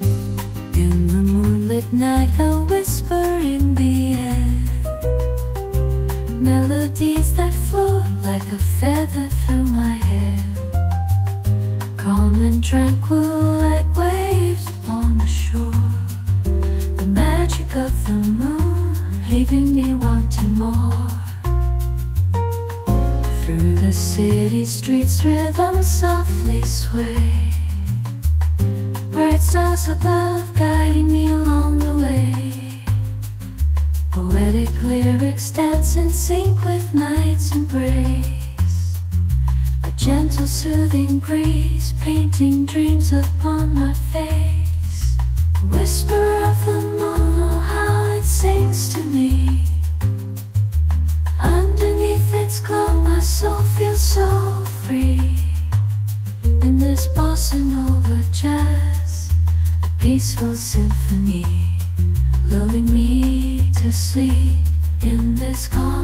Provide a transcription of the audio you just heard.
In the moonlit night, a whisper in the air. Melodies that float like a feather through my hair. Calm and tranquil like waves on the shore. The magic of the moon, leaving me wanting more. Through the city streets, rhythm softly sway. Stars above, guiding me along the way. Poetic lyrics dance in sync with night's embrace. A gentle, soothing breeze, painting dreams upon my face. Whisper of the moon, oh how it sings to me. Underneath its glow, my soul feels so free. Peaceful symphony, lulling me to sleep in this reverie.